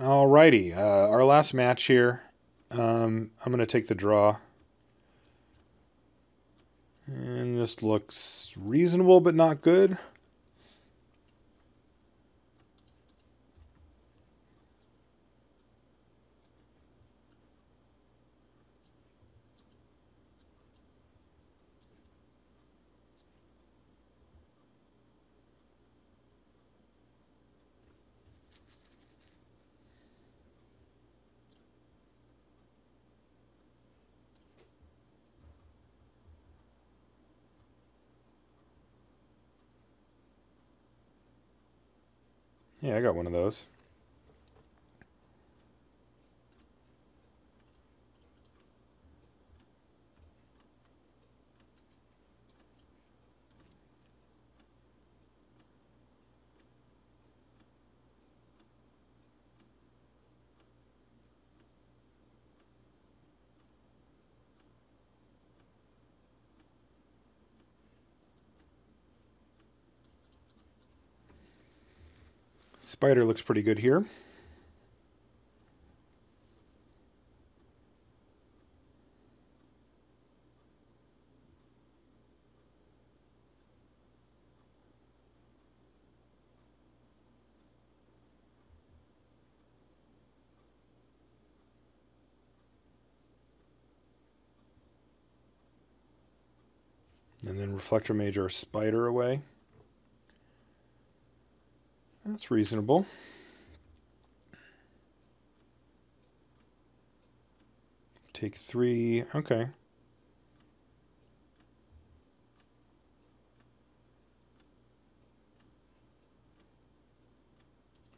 Alrighty, uh, our last match here. Um, I'm going to take the draw. And this looks reasonable but not good. Yeah, I got one of those. Spider looks pretty good here. And then Reflector Mage our Spider away. That's reasonable. Take three. Okay.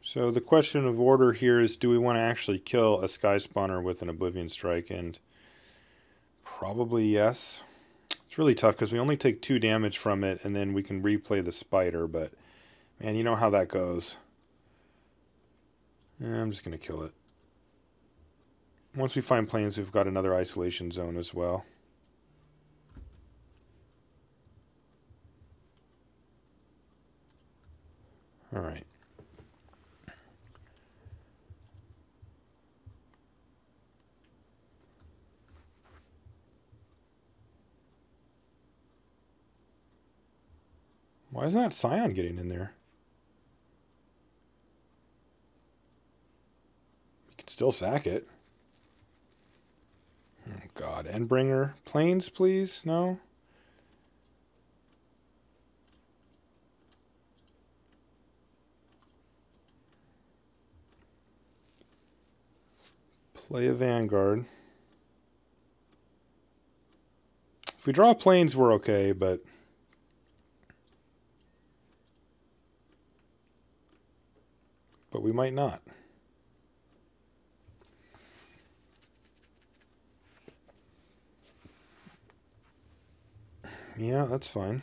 So the question of order here is do we want to actually kill a Sky Spawner with an Oblivion Strike? And probably yes. It's really tough because we only take two damage from it and then we can replay the Spider, but Man, you know how that goes. I'm just going to kill it. Once we find plains, we've got another isolation zone as well. All right. Why is not that Scion getting in there? Still sack it. Oh, God. Endbringer. Plains, please? No? Play a Vanguard. If we draw plains, we're okay, but... But we might not. Yeah, that's fine.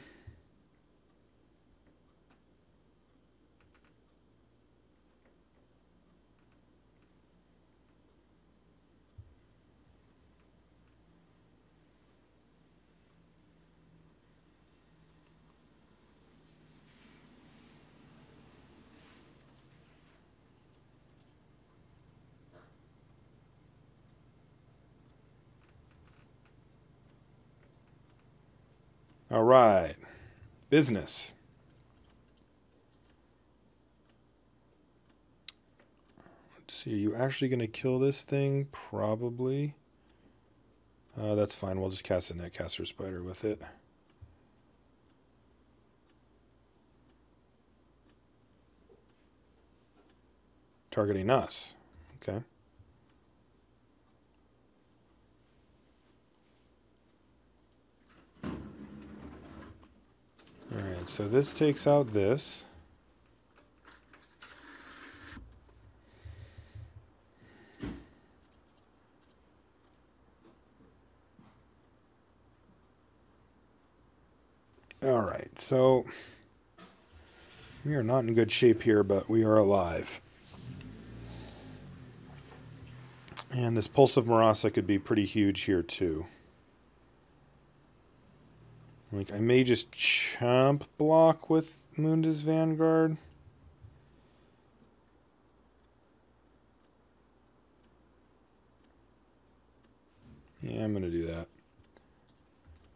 All right. Business. Let's see. Are you actually going to kill this thing? Probably. Uh, that's fine. We'll just cast a Netcaster Spider with it. Targeting us. Okay. Alright, so this takes out this. Alright, so we are not in good shape here, but we are alive. And this Pulse of Murasa could be pretty huge here too. Like, I may just chump block with Munda's Vanguard. Yeah, I'm going to do that.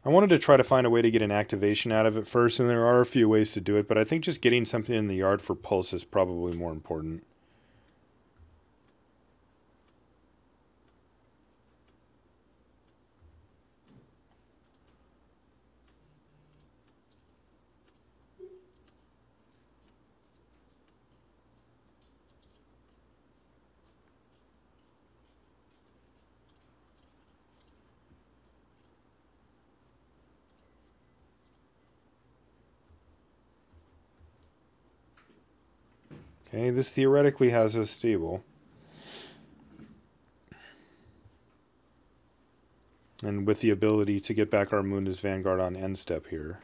I wanted to try to find a way to get an activation out of it first, and there are a few ways to do it, but I think just getting something in the yard for Pulse is probably more important. Okay, this theoretically has us stable. And with the ability to get back our Munda's Vanguard on end step here.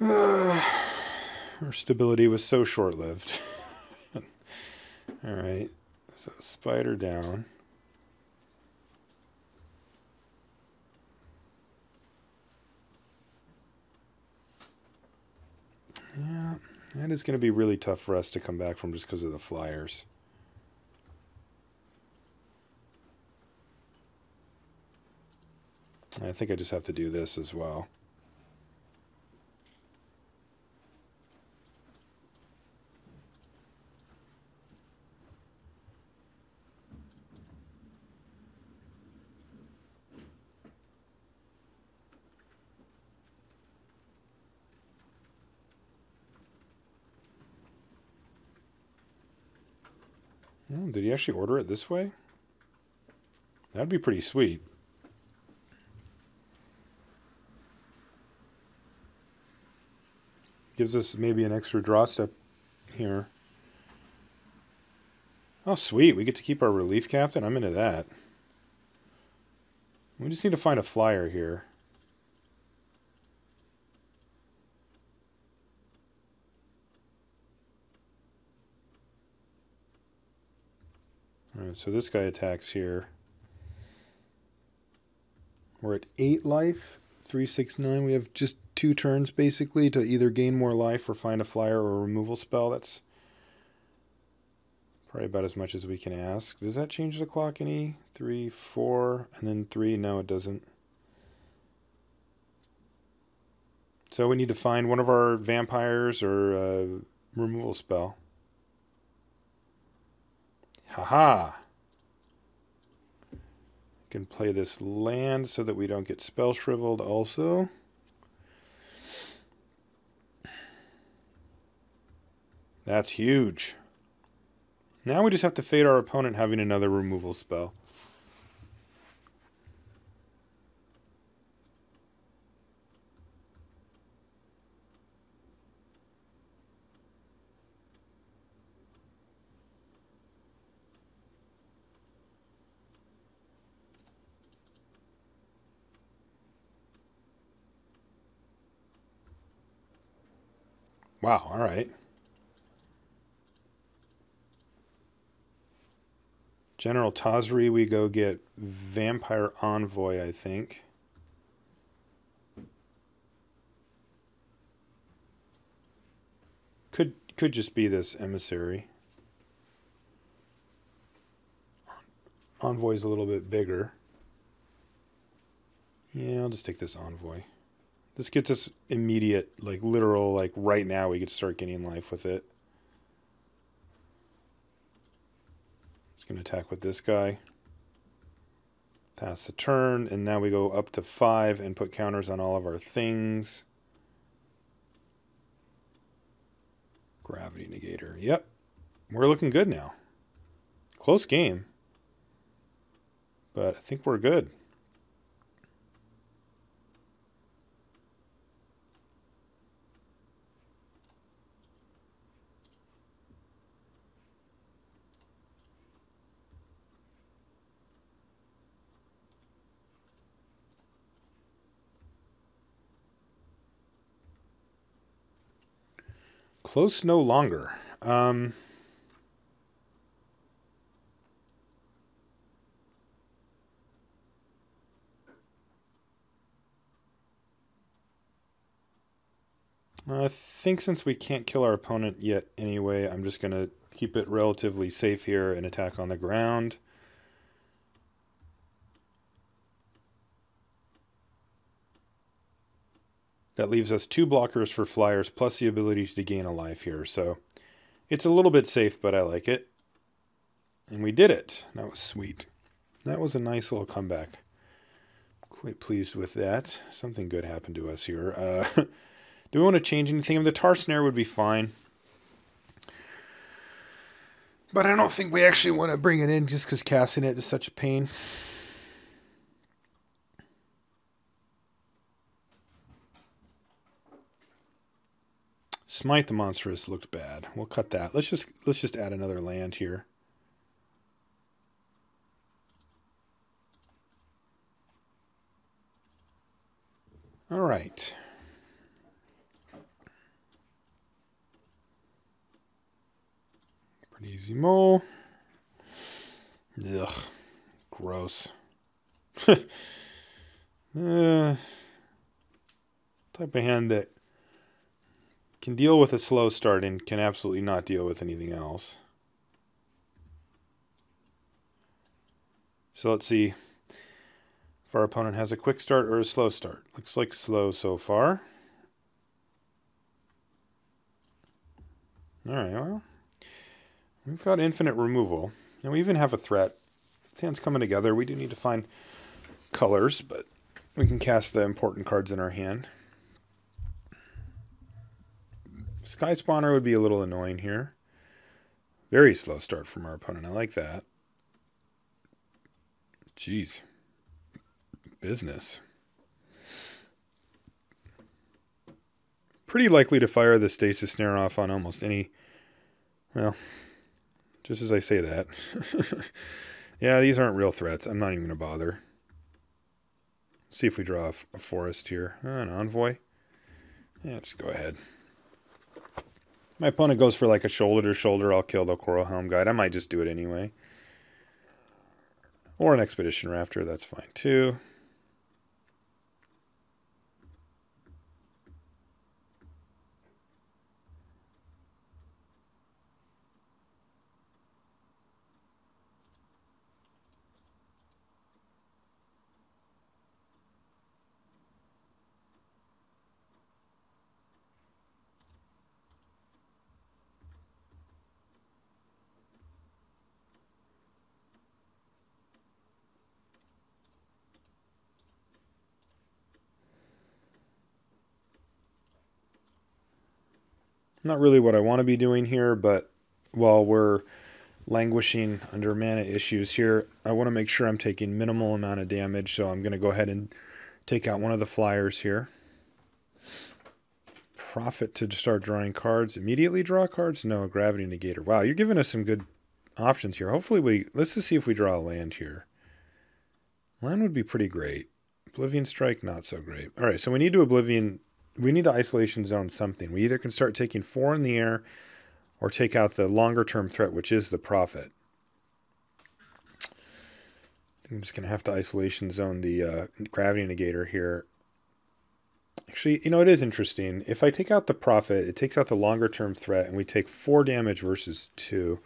Uh, our stability was so short-lived. Alright, so spider down. Yeah, that is going to be really tough for us to come back from just because of the flyers. I think I just have to do this as well. Oh, did he actually order it this way? That'd be pretty sweet. Gives us maybe an extra draw step here. Oh, sweet. We get to keep our relief captain. I'm into that. We just need to find a flyer here. So this guy attacks here. We're at 8 life. 369. We have just two turns basically to either gain more life or find a flyer or a removal spell. That's probably about as much as we can ask. Does that change the clock any? 3, 4, and then 3? No, it doesn't. So we need to find one of our vampires or a removal spell. Haha. Can play this land so that we don't get spell shriveled also. That's huge. Now we just have to fade our opponent having another removal spell. Wow, all right. General Tazri, we go get Vampire Envoy, I think. Could could just be this emissary. Envoy's a little bit bigger. Yeah, I'll just take this envoy. This gets us immediate, like literal, like right now we to start getting life with it. It's going to attack with this guy. Pass the turn, and now we go up to five and put counters on all of our things. Gravity negator. Yep. We're looking good now. Close game. But I think we're good. Close no longer. Um, I think since we can't kill our opponent yet anyway, I'm just going to keep it relatively safe here and attack on the ground. That leaves us two blockers for flyers plus the ability to gain a life here. So it's a little bit safe, but I like it. And we did it. That was sweet. That was a nice little comeback. Quite pleased with that. Something good happened to us here. Uh, do we want to change anything? I mean, the tar snare would be fine. But I don't think we actually want to bring it in just because casting it is such a pain. Smite the Monstrous looked bad. We'll cut that. Let's just let's just add another land here. All right. Pretty easy mole. Ugh. Gross. uh, type of hand that can deal with a slow start and can absolutely not deal with anything else. So let's see if our opponent has a quick start or a slow start. Looks like slow so far. All right, well, we've got infinite removal, and we even have a threat. Hand's coming together. We do need to find colors, but we can cast the important cards in our hand. Sky Spawner would be a little annoying here. Very slow start from our opponent. I like that. Jeez. Business. Pretty likely to fire the stasis snare off on almost any. Well, just as I say that. yeah, these aren't real threats. I'm not even going to bother. See if we draw a, forest here. Uh, an envoy. Yeah, just go ahead. My opponent goes for like a shoulder to shoulder. I'll kill the Coralhelm Guide. I might just do it anyway. Or an Expedition Raptor. That's fine too. Not really what I want to be doing here, but while we're languishing under mana issues here, I want to make sure I'm taking minimal amount of damage, so I'm going to go ahead and take out one of the flyers here. Prophet to start drawing cards. Immediately draw cards? No, Gravity Negator. Wow, you're giving us some good options here. Hopefully we... Let's just see if we draw a land here. Land would be pretty great. Oblivion Strike, not so great. All right, so we need to Oblivion we need to isolation zone something. We either can start taking four in the air or take out the longer term threat, which is the Prophet. I'm just going to have to isolation zone the uh, gravity negator here. Actually, you know, it is interesting. If I take out the Prophet, it takes out the longer term threat, and we take four damage versus two.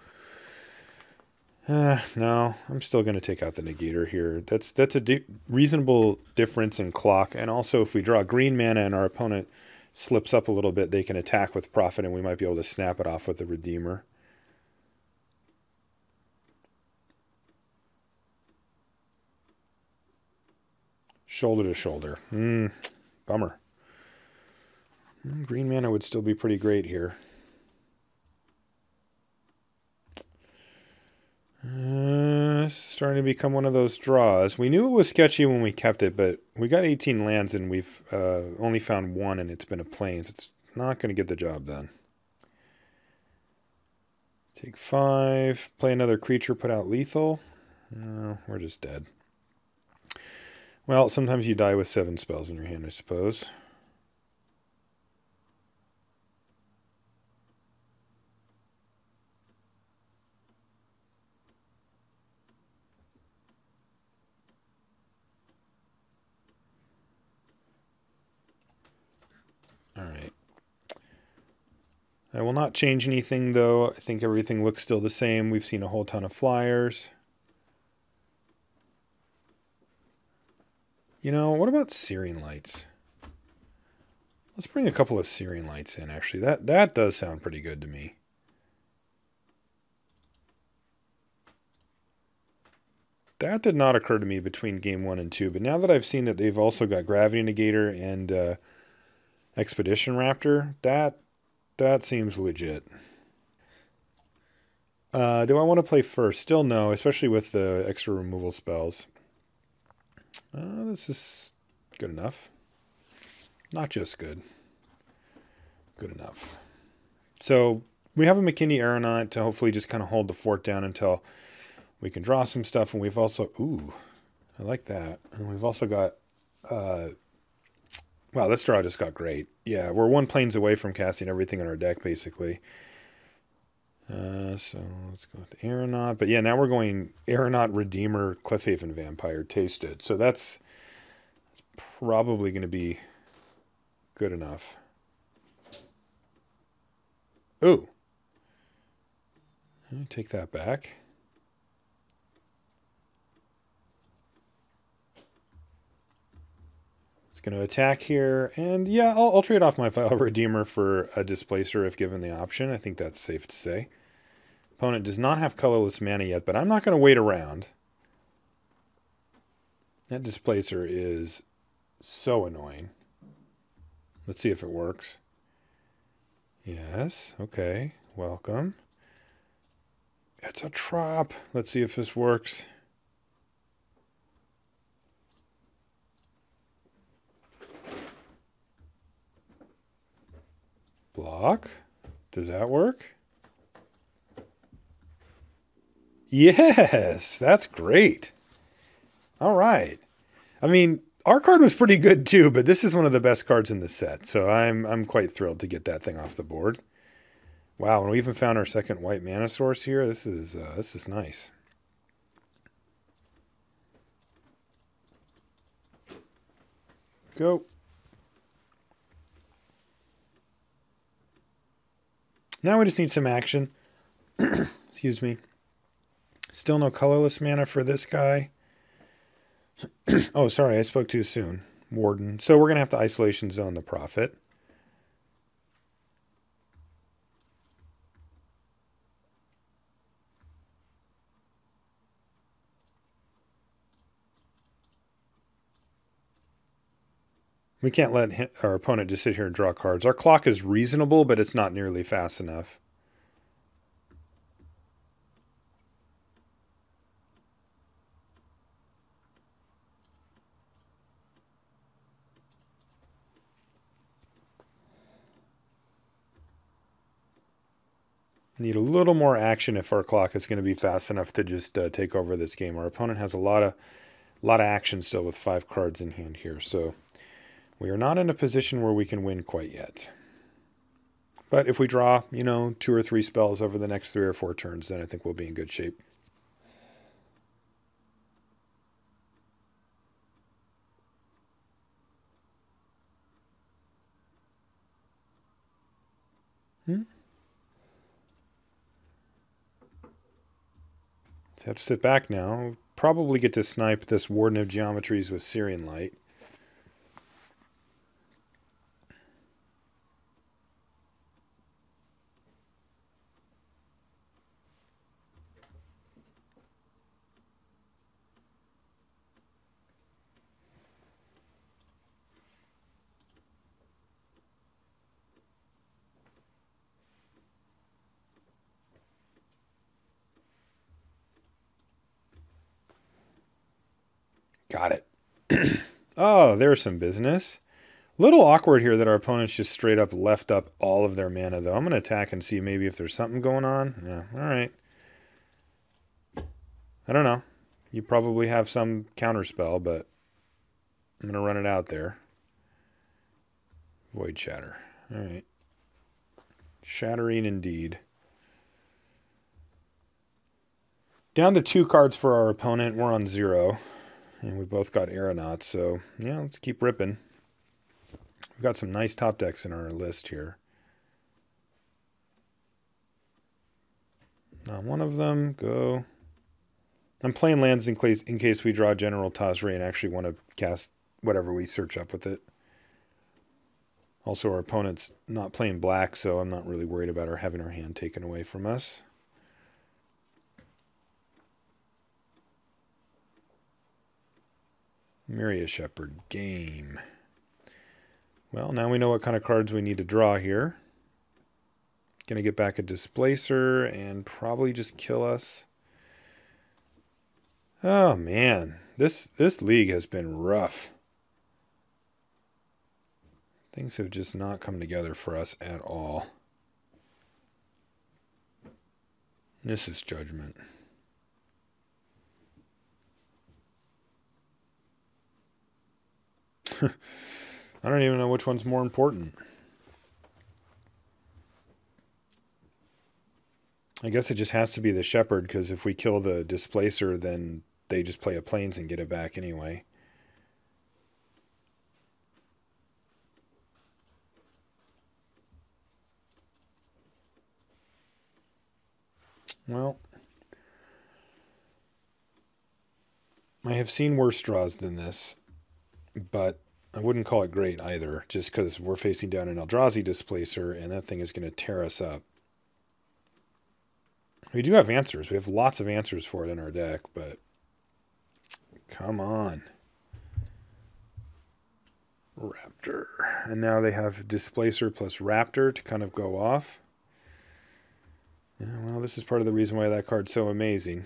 Uh, no, I'm still going to take out the negator here. That's that's a di reasonable difference in clock. And also, if we draw green mana and our opponent slips up a little bit, they can attack with Prophet, and we might be able to snap it off with the Redeemer. Shoulder to shoulder. Hmm, bummer. Hmm, green mana would still be pretty great here. Uh, starting to become one of those draws. We knew it was sketchy when we kept it, but we got 18 lands and we've uh, only found one and it's been a plains. It's not going to get the job done. Take five. Play another creature, put out lethal. We're just dead. Well, sometimes you die with seven spells in your hand, I suppose. I will not change anything though. I think everything looks still the same. We've seen a whole ton of flyers. You know, what about Searing Lights? Let's bring a couple of Searing Lights in, actually. That, that does sound pretty good to me. That did not occur to me between game one and two, but now that I've seen that they've also got Gravity Negator and uh, Expedition Raptor, that that seems legit. Uh, do I want to play first? Still no, especially with the extra removal spells. Uh, this is good enough. Not just good. Good enough. So we have a Makindi Aeronaut to hopefully just kind of hold the fort down until we can draw some stuff. And we've also, ooh, I like that. And we've also got, uh, wow, this draw just got great. Yeah, we're one plains away from casting everything in our deck, basically. Uh, so let's go with Aeronaut. But yeah, now we're going Aeronaut, Redeemer, Cliffhaven Vampire, Tasted. So that's, that's probably going to be good enough. Ooh. Let me take that back. It's going to attack here. And yeah, I'll, I'll trade off my Vile Redeemer for a Displacer if given the option. I think that's safe to say. Opponent does not have colorless mana yet, but I'm not going to wait around. That Displacer is so annoying. Let's see if it works. Yes, okay, welcome. It's a trap. Let's see if this works. Block. Does that work? Yes, that's great. All right. I mean, our card was pretty good too, but this is one of the best cards in the set, so I'm I'm quite thrilled to get that thing off the board. Wow, and we even found our second white mana source here. This is uh, this is nice. Go. Now we just need some action. Excuse me. Still no colorless mana for this guy. oh, sorry, I spoke too soon. Warden. So we're going to have to isolation zone the Prophet. We can't let our opponent just sit here and draw cards. Our clock is reasonable, but it's not nearly fast enough. Need a little more action if our clock is going to be fast enough to just uh, take over this game. Our opponent has a lot of, lot of action still with five cards in hand here, so we are not in a position where we can win quite yet. But if we draw, you know, two or three spells over the next three or four turns, then I think we'll be in good shape. Hmm? So have to sit back now. Probably get to snipe this Warden of Geometries with Searing Light. Got it. Oh, there's some business. Little awkward here that our opponents just straight up left up all of their mana, though. I'm going to attack and see maybe if there's something going on. Yeah, all right. I don't know. You probably have some counterspell, but I'm going to run it out there. Void Shatter. All right. Shattering indeed. Down to two cards for our opponent. We're on zero. And we both got aeronauts, so yeah, let's keep ripping. We've got some nice top decks in our list here. One of them, go. I'm playing lands in case, in case we draw General Tazri and actually want to cast whatever we search up with it. Also, our opponent's not playing black, so I'm not really worried about her having her hand taken away from us. Myria Shepherd game. Well, now we know what kind of cards we need to draw here. Gonna get back a Displacer and probably just kill us. Oh man, this this league has been rough. Things have just not come together for us at all. This is judgment. I don't even know which one's more important. I guess it just has to be the shepherd because if we kill the displacer, then they just play a plains and get it back anyway. Well, I have seen worse draws than this, but I wouldn't call it great either, just because we're facing down an Eldrazi displacer, and that thing is going to tear us up. We do have answers. We have lots of answers for it in our deck, but come on. Raptor. And now they have Displacer plus Raptor to kind of go off. Yeah, well, this is part of the reason why that card's so amazing.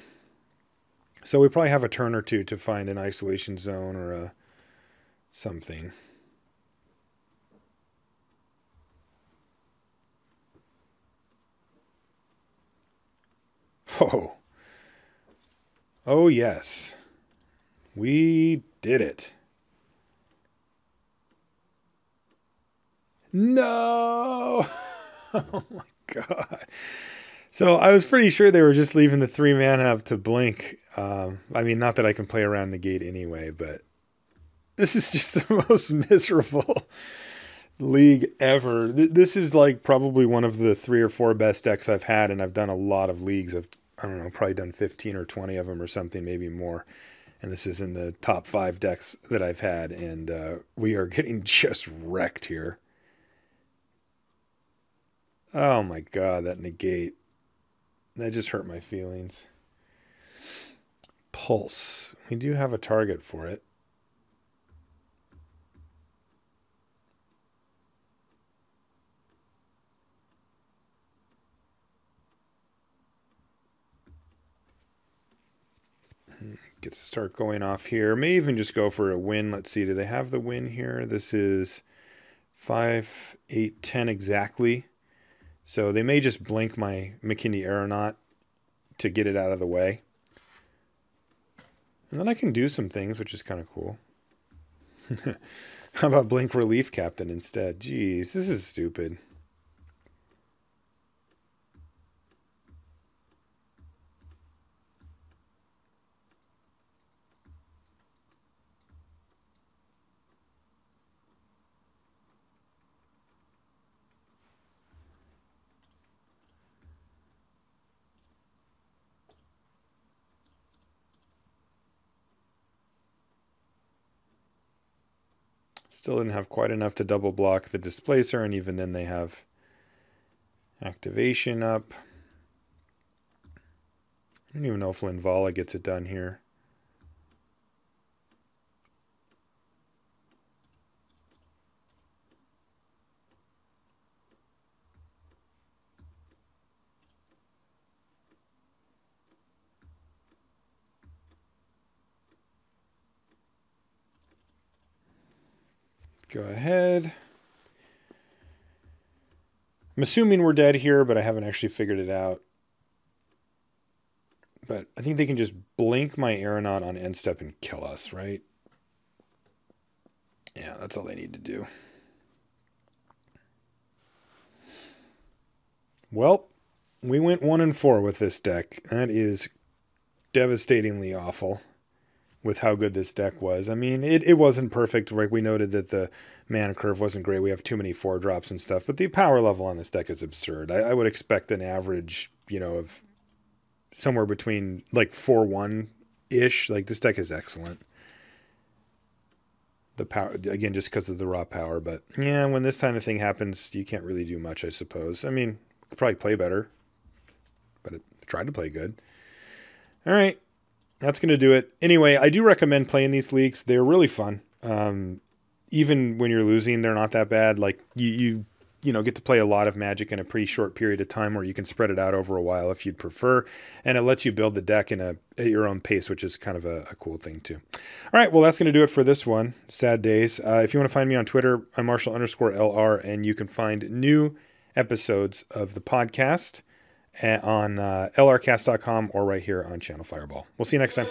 So we probably have a turn or two to find an isolation zone or a something. Oh. Oh, yes. We did it. No! oh my god. So I was pretty sure they were just leaving the three man up to blink. Um, I mean, not that I can play around negate anyway, but this is just the most miserable league ever. This is like probably one of the three or four best decks I've had, and I've done a lot of leagues. I've I don't know, probably done 15 or 20 of them or something, maybe more. And this is in the top five decks that I've had, and uh, we are getting just wrecked here. Oh my god, that negate. That just hurt my feelings. Pulse. We do have a target for it. Gets to start going off here. May even just go for a win. Let's see. Do they have the win here? This is 5, 8, 10 exactly. So they may just blink my Makindi Aeronaut to get it out of the way. And then I can do some things, which is kind of cool. How about Blink Relief Captain instead? Jeez, this is stupid. Still didn't have quite enough to double block the displacer, and even then they have activation up. I don't even know if Linvala gets it done here. Go ahead. I'm assuming we're dead here, but I haven't actually figured it out. But I think they can just blink my aeronaut on end step and kill us, right? Yeah, that's all they need to do. Well, we went one and four with this deck. That is devastatingly awful with how good this deck was. I mean, it, it wasn't perfect. Like we noted that the mana curve wasn't great. We have too many four drops and stuff, but the power level on this deck is absurd. I, I would expect an average, you know, of somewhere between like four one ish. Like this deck is excellent. the power again just because of the raw power. But yeah, when this kind of thing happens, you can't really do much, I suppose. I mean, could probably play better, but it tried to play good. All right, that's gonna do it. Anyway, I do recommend playing these leagues. They're really fun. Um, even when you're losing, they're not that bad. Like you, you you know get to play a lot of magic in a pretty short period of time where you can spread it out over a while if you'd prefer and it lets you build the deck in a at your own pace which is kind of a, a cool thing too all right well that's going to do it for this one sad days uh, if you want to find me on twitter i'm marshall underscore lr and you can find new episodes of the podcast on uh, lrcast.com or right here on channel fireball. We'll see you next time